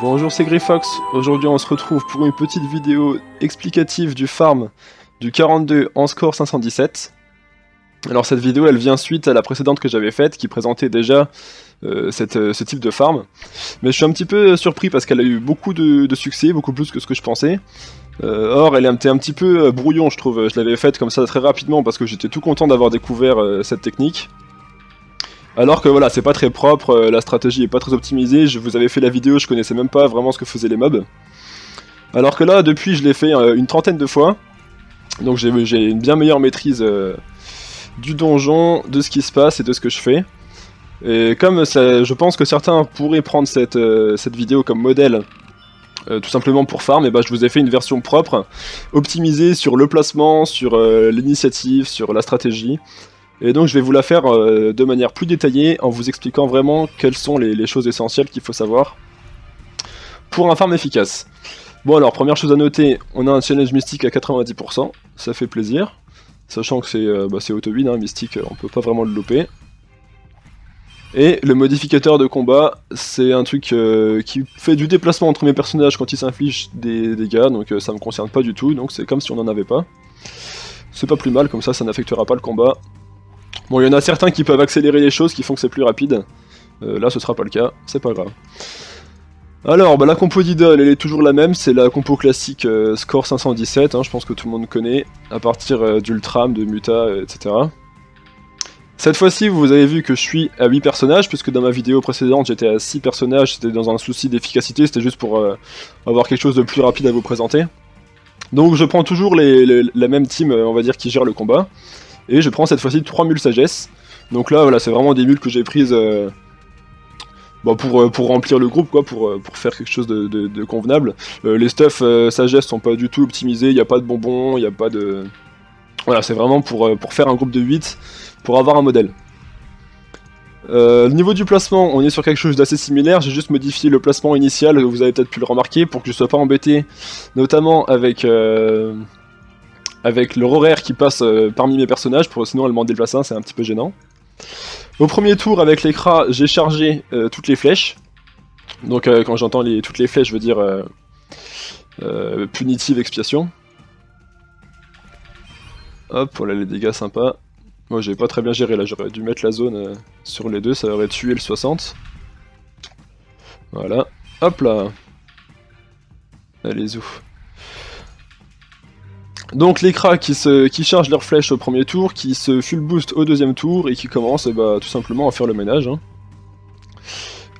Bonjour c'est Grifox, aujourd'hui on se retrouve pour une petite vidéo explicative du farm du 42 en score 517. Alors cette vidéo elle vient suite à la précédente que j'avais faite qui présentait déjà euh, euh, ce type de farm. Mais je suis un petit peu surpris parce qu'elle a eu beaucoup de, succès, beaucoup plus que ce que je pensais. Euh, or elle était un petit peu brouillon je trouve, je l'avais faite comme ça très rapidement parce que j'étais tout content d'avoir découvert cette technique. Alors que voilà, c'est pas très propre, euh, la stratégie est pas très optimisée, je vous avais fait la vidéo, je connaissais même pas vraiment ce que faisaient les mobs. Alors que là, depuis, je l'ai fait euh, une trentaine de fois, donc j'ai une bien meilleure maîtrise euh, du donjon, de ce qui se passe et de ce que je fais. Et comme je pense que certains pourraient prendre cette, cette vidéo comme modèle, tout simplement pour farm, et bah, je vous ai fait une version propre, optimisée sur le placement, sur l'initiative, sur la stratégie, et donc je vais vous la faire euh, de manière plus détaillée en vous expliquant vraiment quelles sont les, choses essentielles qu'il faut savoir pour un farm efficace. Bon alors, première chose à noter, on a un challenge mystique à 90%, ça fait plaisir. Sachant que c'est euh, bah, auto-win, hein, mystique, on peut pas vraiment le louper. Et le modificateur de combat, c'est un truc euh, qui fait du déplacement entre mes personnages quand ils s'infligent des dégâts, donc ça me concerne pas du tout, donc c'est comme si on n'en avait pas. C'est pas plus mal, comme ça ça n'affectera pas le combat, Bon, il y en a certains qui peuvent accélérer les choses, qui font que c'est plus rapide. Euh, là, ce sera pas le cas, c'est pas grave. Alors, bah, la compo d'idole, elle est toujours la même, c'est la compo classique euh, score 517, hein, je pense que tout le monde connaît, à partir euh, d'Ultram, de Muta, etc. Cette fois-ci, vous avez vu que je suis à 8 personnages, puisque dans ma vidéo précédente, j'étais à 6 personnages, c'était dans un souci d'efficacité, c'était juste pour avoir quelque chose de plus rapide à vous présenter. Donc je prends toujours la même team, on va dire, qui gère le combat. Et je prends cette fois-ci 3 mules sagesse. Donc là, voilà, c'est vraiment des mules que j'ai prises euh, bah, pour, euh, pour remplir le groupe, quoi, pour, euh, pour faire quelque chose de, convenable. les stuff sagesse sont pas du tout optimisés, il n'y a pas de bonbons, il n'y a pas de... Voilà, c'est vraiment pour, pour faire un groupe de 8, pour avoir un modèle. Au niveau du placement, on est sur quelque chose d'assez similaire, j'ai juste modifié le placement initial, vous avez peut-être pu le remarquer, pour que je sois pas embêté, notamment avec avec le horaire qui passe euh, parmi mes personnages, pour sinon elle m'en déplace un, c'est un petit peu gênant. Au premier tour, avec l'écran, j'ai chargé euh, toutes les flèches. Donc euh, quand j'entends toutes les flèches, je veux dire punitive expiation. Hop, voilà les dégâts sympas. Moi j'ai pas très bien géré là, j'aurais dû mettre la zone sur les deux, ça aurait tué le 60. Voilà. Hop là Allez, ouf. Donc les cracks qui, chargent leurs flèches au premier tour, qui se full boost au deuxième tour et qui commencent eh bah, tout simplement à faire le ménage. Hein.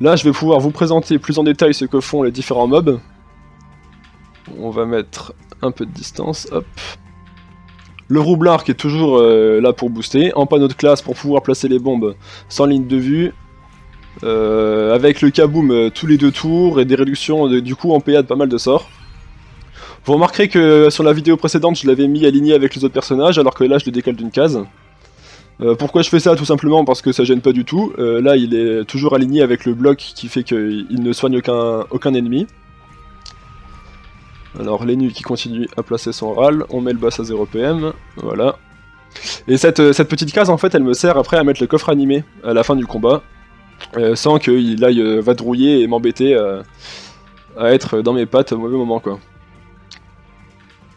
Là je vais pouvoir vous présenter plus en détail ce que font les différents mobs. On va mettre un peu de distance, hop. Le roublard qui est toujours euh, là pour booster, en panneau de classe pour pouvoir placer les bombes sans ligne de vue. Euh, avec le kaboom euh, tous les deux tours et des réductions du coup en PA de pas mal de sorts. Vous remarquerez que sur la vidéo précédente, je l'avais mis aligné avec les autres personnages, alors que là, je le décale d'une case. Euh, pourquoi je fais ça? Tout simplement parce que ça gêne pas du tout. Euh, là, il est toujours aligné avec le bloc qui fait qu'il ne soigne aucun, ennemi. Alors, les qui continue à placer son râle. On met le boss à 0 PM. Voilà. Et cette, cette, petite case, en fait, elle me sert après à mettre le coffre animé à la fin du combat. Euh, sans qu'il aille vadrouiller et m'embêter à être dans mes pattes au mauvais moment, quoi.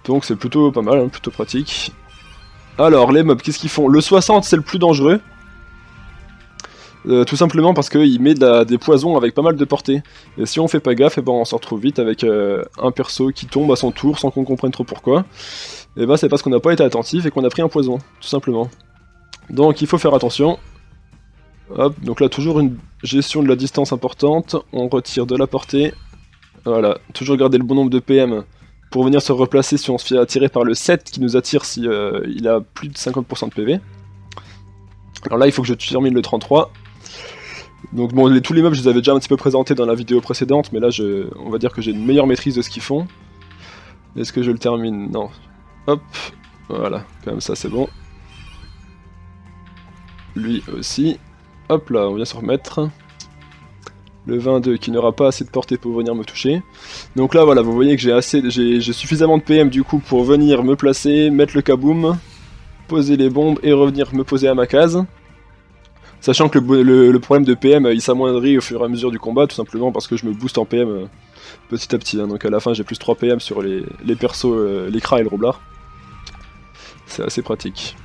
Donc c'est plutôt pas mal, hein, plutôt pratique. Alors, les mobs, qu'est-ce qu'ils font? Le 60, c'est le plus dangereux. Euh, tout simplement parce qu'il met des poisons avec pas mal de portée. Et si on fait pas gaffe, eh ben on se retrouve vite avec euh, un perso qui tombe à son tour sans qu'on comprenne trop pourquoi. Et ben c'est parce qu'on n'a pas été attentif et qu'on a pris un poison, tout simplement. Donc il faut faire attention. Hop, donc là toujours une gestion de la distance importante. On retire de la portée. Voilà, toujours garder le bon nombre de PM pour venir se replacer si on se fait attirer par le 7 qui nous attire si euh, il a plus de 50% de PV. Alors là il faut que je termine le 33. Donc bon, tous les mobs je les avais déjà un petit peu présentés dans la vidéo précédente, mais là je, on va dire que j'ai une meilleure maîtrise de ce qu'ils font. Est-ce que je le termine? Non. Hop, voilà, comme ça c'est bon. Lui aussi. Hop là, on vient se remettre le 22 qui n'aura pas assez de portée pour venir me toucher. Donc là voilà, vous voyez que j'ai assez, j'ai suffisamment de PM du coup pour venir me placer, mettre le kaboom, poser les bombes et revenir me poser à ma case. Sachant que le, problème de PM il s'amoindrit au fur et à mesure du combat, tout simplement parce que je me booste en PM euh, petit à petit. Hein. Donc à la fin, j'ai plus 3 PM sur les, les persos, euh, et le roublard. C'est assez pratique.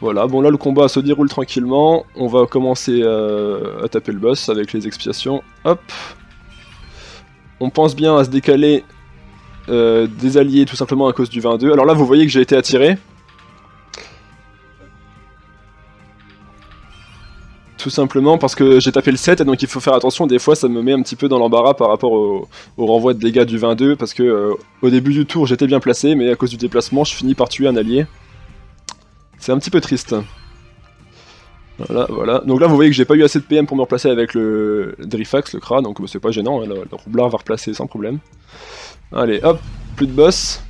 Voilà, bon là le combat se déroule tranquillement. On va commencer euh, à taper le boss avec les expiations. Hop. On pense bien à se décaler euh, des alliés tout simplement à cause du 22. Alors là vous voyez que j'ai été attiré. Tout simplement parce que j'ai tapé le 7 et donc il faut faire attention, des fois ça me met un petit peu dans l'embarras par rapport au, renvoi de dégâts du 22 parce que euh, au début du tour j'étais bien placé mais à cause du déplacement je finis par tuer un allié. C'est un petit peu triste. Voilà, voilà. Donc là vous voyez que j'ai pas eu assez de PM pour me replacer avec le Drifax, le Kra, donc c'est pas gênant, hein, le, roublard va replacer sans problème. Allez, hop, plus de boss.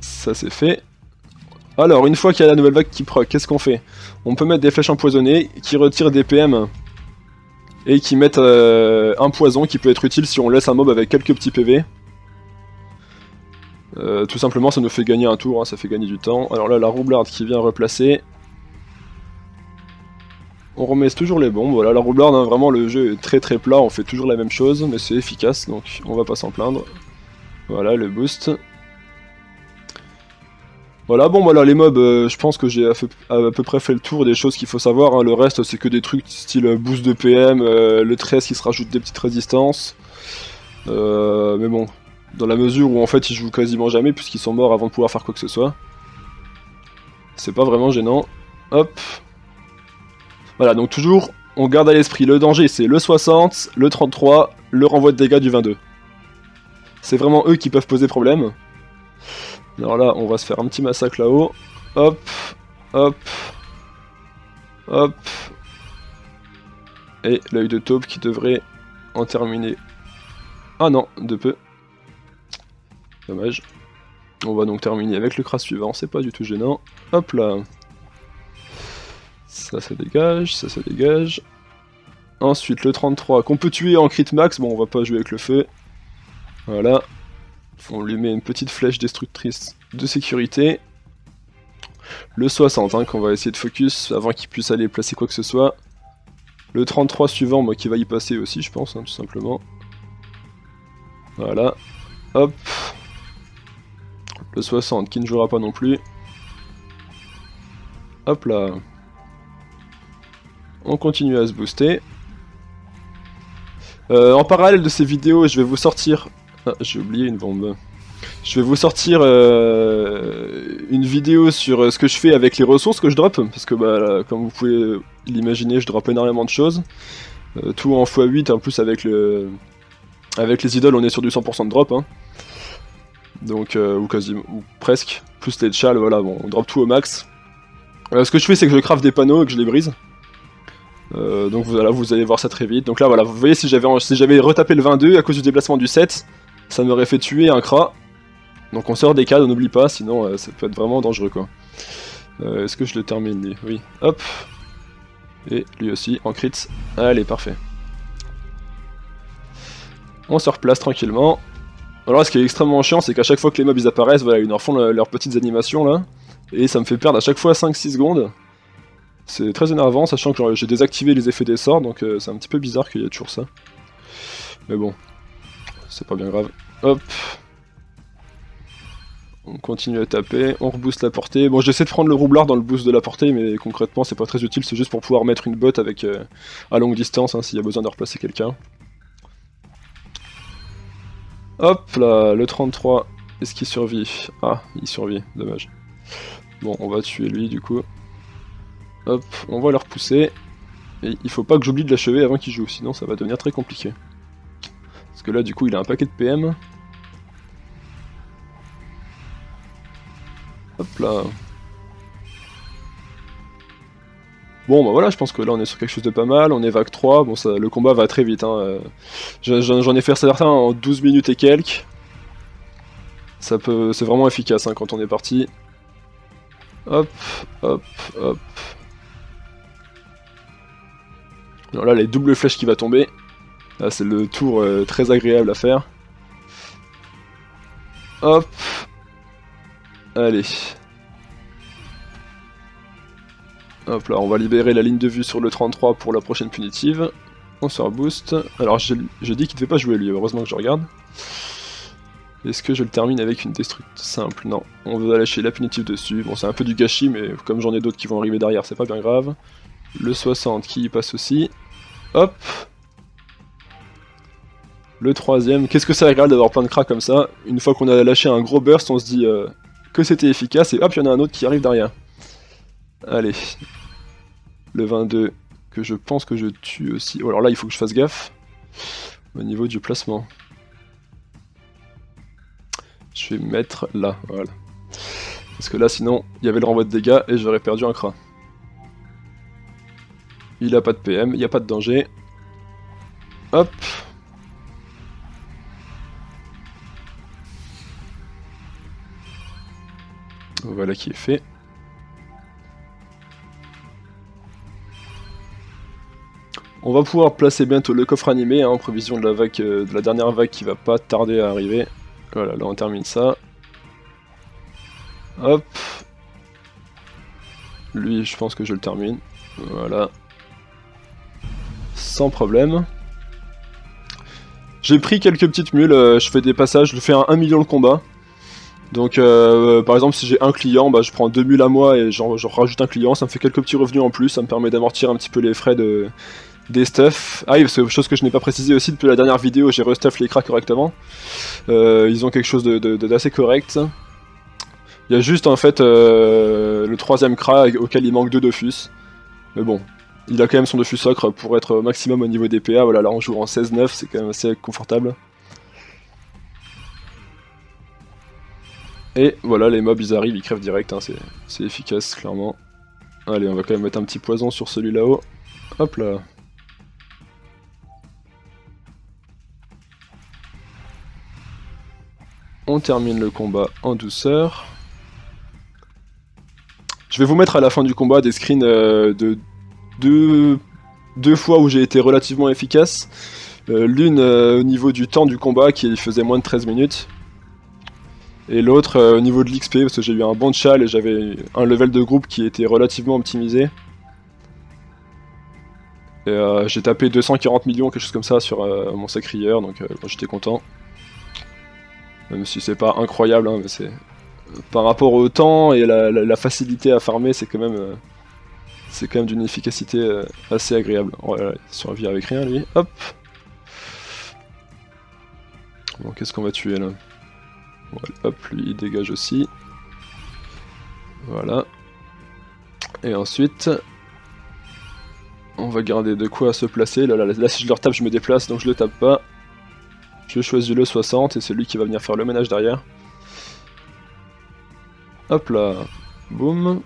Ça c'est fait. Alors, une fois qu'il y a la nouvelle vague qui proc, qu'est-ce qu'on fait? On peut mettre des flèches empoisonnées qui retirent des PM et qui mettent euh, un poison qui peut être utile si on laisse un mob avec quelques petits PV. Euh, tout simplement, ça nous fait gagner un tour, hein, ça fait gagner du temps. Alors là, la roublarde qui vient replacer. On remet toujours les bombes, voilà, la roublarde, hein, vraiment le jeu est très très plat, on fait toujours la même chose, mais c'est efficace, donc on va pas s'en plaindre. Voilà, le boost. Voilà, bon voilà, les mobs, euh, je pense que j'ai à, peu près fait le tour des choses qu'il faut savoir. Hein. Le reste, c'est que des trucs style boost de PM, euh, le 13 qui se rajoute des petites résistances. mais bon, dans la mesure où en fait ils jouent quasiment jamais puisqu'ils sont morts avant de pouvoir faire quoi que ce soit. C'est pas vraiment gênant. Hop. Voilà, donc toujours, on garde à l'esprit, le danger c'est le 60, le 33, le renvoi de dégâts du 22. C'est vraiment eux qui peuvent poser problème. Alors là, on va se faire un petit massacre là-haut. Hop, hop, hop. Et l'œil de taupe qui devrait en terminer. Ah non, de peu. Dommage. On va donc terminer avec le crash suivant, c'est pas du tout gênant. Hop là. Ça, ça dégage, ça, ça dégage. Ensuite, le 33 qu'on peut tuer en crit max. Bon, on va pas jouer avec le feu. Voilà. On lui met une petite flèche destructrice de sécurité. Le 60 hein, qu'on va essayer de focus avant qu'il puisse aller placer quoi que ce soit. Le 33 suivant, moi qui va y passer aussi je pense, hein, tout simplement. Voilà. Hop. Le 60 qui ne jouera pas non plus. Hop là. On continue à se booster. Euh, en parallèle de ces vidéos, je vais vous sortir ah, j'ai oublié une bombe. Je vais vous sortir euh, une vidéo sur euh, ce que je fais avec les ressources que je drop, parce que bah, comme vous pouvez l'imaginer, je drop énormément de choses. Tout en x8, en plus avec le avec les idoles, on est sur du 100% de drop. Hein. Donc, ou quasiment, ou presque. Plus les chals, voilà, bon, on drop tout au max. ce que je fais, c'est que je craft des panneaux et que je les brise. donc voilà, vous allez voir ça très vite. Donc là, voilà, vous voyez, si j'avais si retapé le 22 à cause du déplacement du 7, ça m'aurait fait tuer un Kra. Donc on sort des cadres, on n'oublie pas, sinon euh, ça peut être vraiment dangereux quoi. Euh, est-ce que je le termine Oui. Hop Et lui aussi, en crit. Allez, parfait. On se replace tranquillement. Alors ce qui est extrêmement chiant, c'est qu'à chaque fois que les mobs ils apparaissent, voilà, ils leur font leurs petites animations là. Et ça me fait perdre à chaque fois 5-6 secondes. C'est très énervant, sachant que j'ai désactivé les effets des sorts, donc euh, c'est un petit peu bizarre qu'il y ait toujours ça. Mais bon, c'est pas bien grave. Hop. On continue à taper, on rebooste la portée. Bon, j'essaie de prendre le roublard dans le boost de la portée, mais concrètement, c'est pas très utile, c'est juste pour pouvoir mettre une botte avec euh, à longue distance, hein, s'il y a besoin de replacer quelqu'un. Hop là, le 33, est-ce qu'il survit? Ah, il survit, dommage. Bon, on va tuer lui, du coup. Hop, on va le repousser. Et il faut pas que j'oublie de l'achever avant qu'il joue, sinon ça va devenir très compliqué. Parce que là, du coup, il a un paquet de PM. Hop là. Bon bah voilà, je pense que là on est sur quelque chose de pas mal, on est vague 3, bon ça, le combat va très vite. Hein. J'en ai fait certains en 12 minutes et quelques. Ça peut, C'est vraiment efficace hein, quand on est parti. Hop, hop, hop. Alors là, les doubles flèches qui va tomber. Là, c'est le tour euh, très agréable à faire. Hop. Allez. Hop là, on va libérer la ligne de vue sur le 33 pour la prochaine punitive. On sort boost. Alors j'ai dit qu'il devait pas jouer lui, heureusement que je regarde. Est-ce que je le termine avec une destruct simple? Non. On va lâcher la punitive dessus. Bon, c'est un peu du gâchis, mais comme j'en ai d'autres qui vont arriver derrière, c'est pas bien grave. Le 60 qui y passe aussi. Hop Le troisième. Qu'est-ce que ça agréable d'avoir plein de cracks comme ça? Une fois qu'on a lâché un gros burst, on se dit euh, que c'était efficace, et hop, il y en a un autre qui arrive derrière. Allez. Le 22, que je pense que je tue aussi. Oh, alors là, il faut que je fasse gaffe. Au niveau du placement. Je vais mettre là, voilà. Parce que là, sinon, il y avait le renvoi de dégâts et j'aurais perdu un crat. Il a pas de PM, il n'y a pas de danger. Hop Voilà qui est fait. On va pouvoir placer bientôt le coffre animé hein, en prévision de la vague, euh, de la dernière vague qui va pas tarder à arriver. Voilà, là on termine ça. Hop. Lui, je pense que je le termine. Voilà. Sans problème. J'ai pris quelques petites mules, euh, je fais des passages, je fais un 1 million de combat. Donc euh, par exemple si j'ai un client, bah, je prends deux mules à moi et je rajoute un client, ça me fait quelques petits revenus en plus, ça me permet d'amortir un petit peu les frais de, des stuffs. Ah oui, parce que chose que je n'ai pas précisé aussi depuis la dernière vidéo, j'ai restuff les cracks correctement. Euh, ils ont quelque chose d'assez correct. Il y a juste en fait euh, le troisième cra auquel il manque deux Dofus. Mais bon, il a quand même son Dofus Ocre pour être au maximum au niveau des PA. Voilà, là on joue en 16-9, c'est quand même assez confortable. Et voilà, les mobs ils arrivent, ils crèvent direct, hein, c'est efficace clairement. Allez, on va quand même mettre un petit poison sur celui là-haut. Hop là. On termine le combat en douceur. Je vais vous mettre à la fin du combat des screens euh, de deux, fois où j'ai été relativement efficace. Euh, l'une euh, au niveau du temps du combat qui faisait moins de 13 minutes. Et l'autre au niveau de l'XP parce que j'ai eu un bon chal et j'avais un level de groupe qui était relativement optimisé. j'ai tapé 240 millions, quelque chose comme ça sur mon sacrieur, donc j'étais content. Même si c'est pas incroyable, hein, mais c'est. Par rapport au temps et la, facilité à farmer, c'est quand même. Euh, c'est quand même d'une efficacité euh, assez agréable. Voilà, il survit avec rien lui. Hop Bon, qu'est-ce qu'on va tuer là? Hop, lui il dégage aussi. Voilà. Et ensuite, on va garder de quoi se placer. Là, là, là, si je le tape, je me déplace, donc je le tape pas. Je choisis le 60 et c'est lui qui va venir faire le ménage derrière. Hop là, boum.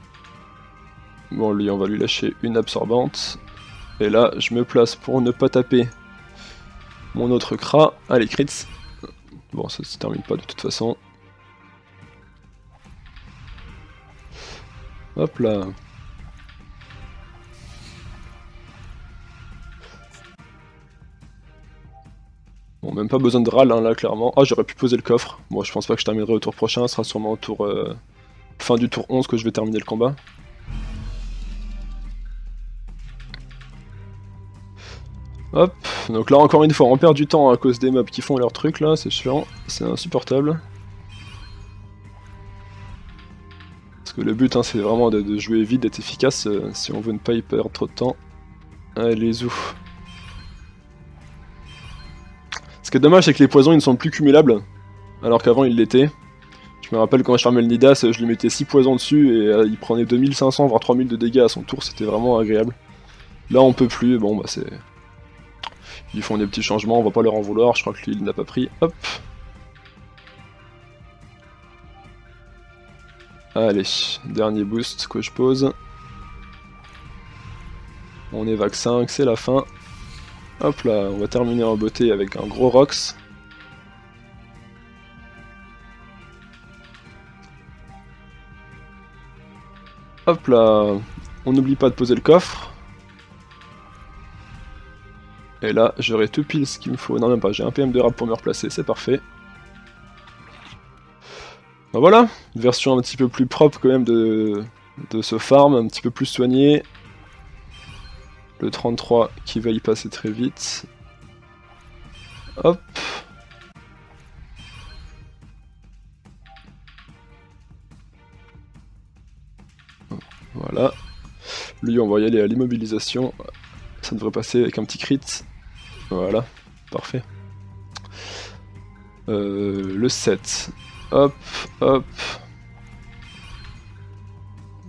Bon, lui, on va lui lâcher une absorbante. Et là, je me place pour ne pas taper mon autre cra. Allez, crits. Bon, ça se termine pas de toute façon. Hop là. Bon, même pas besoin de râle hein, là, clairement. Ah, j'aurais pu poser le coffre. Bon, je pense pas que je terminerai au tour prochain, ce sera sûrement au tour. Euh, fin du tour 11 que je vais terminer le combat. Hop, donc là encore une fois, on perd du temps à cause des mobs qui font leur truc là, c'est chiant, c'est insupportable. Parce que le but hein, c'est vraiment de, jouer vite, d'être efficace euh, si on veut ne pas y perdre trop de temps. Allez, zou. Qui est dommage, c'est que les poisons ils ne sont plus cumulables, alors qu'avant ils l'étaient. Je me rappelle quand je fermais le Nidas, je lui mettais 6 poisons dessus et euh, il prenait 2500 voire 3000 de dégâts à son tour, c'était vraiment agréable. Là on peut plus, bon bah c'est... Ils font des petits changements, on va pas leur en vouloir, je crois que lui il n'a pas pris. Hop Allez, dernier boost que je pose. On est vague 5, c'est la fin. Hop là, on va terminer en beauté avec un gros Rox. Hop là, on n'oublie pas de poser le coffre. Et là, j'aurai tout pile ce qu'il me faut. Non, même pas, j'ai un PM de rap pour me replacer, c'est parfait. Ben voilà, version un petit peu plus propre quand même de, de ce farm, un petit peu plus soigné. Le 33 qui va y passer très vite. Hop. Voilà. Lui, on va y aller à l'immobilisation. Ça devrait passer avec un petit crit. Voilà, parfait. Euh, le 7. Hop, hop.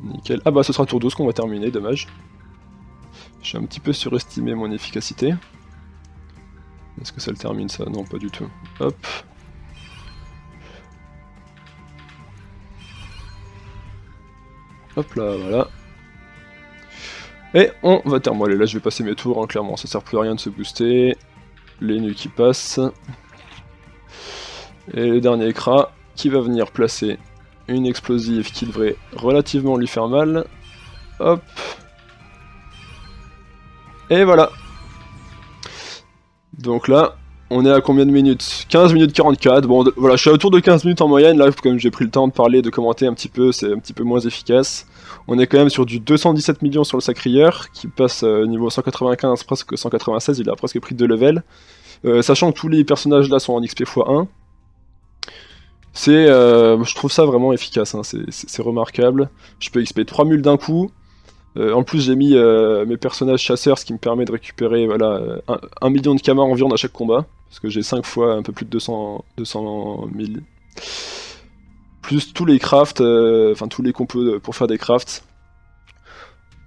Nickel. Ah bah ce sera tour 12 qu'on va terminer, dommage. J'ai un petit peu surestimé mon efficacité. Est-ce que ça le termine ça? Non, pas du tout. Hop. Hop là, voilà. Et on va. Allez, là je vais passer mes tours, hein, clairement, ça sert plus à rien de se booster. Les nuits qui passent. Et le dernier écran qui va venir placer une explosive qui devrait relativement lui faire mal. Hop. Et voilà. Donc là, on est à combien de minutes? 15 minutes 44. Bon, voilà, je suis autour de 15 minutes en moyenne. Là, comme j'ai pris le temps de parler, de commenter un petit peu, c'est un petit peu moins efficace. On est quand même sur du 217 millions sur le sacrieur, qui passe euh, niveau 195, presque 196. Il a presque pris 2 levels. Euh, sachant que tous les personnages là sont en XP x1. C'est, euh, je trouve ça vraiment efficace, hein. c'est remarquable. Je peux XP 3 mules d'un coup. Euh, en plus, j'ai mis euh, mes personnages chasseurs, ce qui me permet de récupérer voilà, un, million de camas en viande à chaque combat. Parce que j'ai 5 fois un peu plus de 200, 200 000. Plus tous les crafts, enfin tous les compos pour faire des crafts.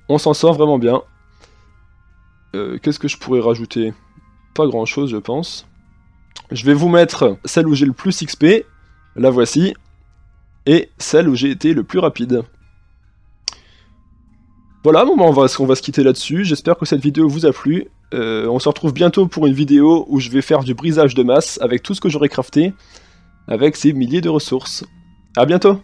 On s'en sort vraiment bien. Qu'est-ce que je pourrais rajouter? Pas grand chose, je pense. Je vais vous mettre celle où j'ai le plus XP, la voici, et celle où j'ai été le plus rapide. Voilà, bah, on, va, on va se quitter là-dessus. J'espère que cette vidéo vous a plu. Euh, on se retrouve bientôt pour une vidéo où je vais faire du brisage de masse avec tout ce que j'aurai crafté, avec ces milliers de ressources. A bientôt